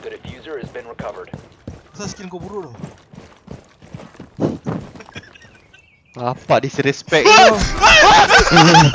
The diffuser has been recovered. Apa disrespect kau? Bodoh?